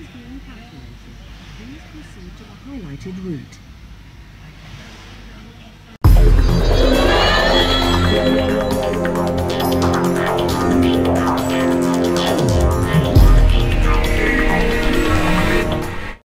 is being calculated. Please proceed to the highlighted route.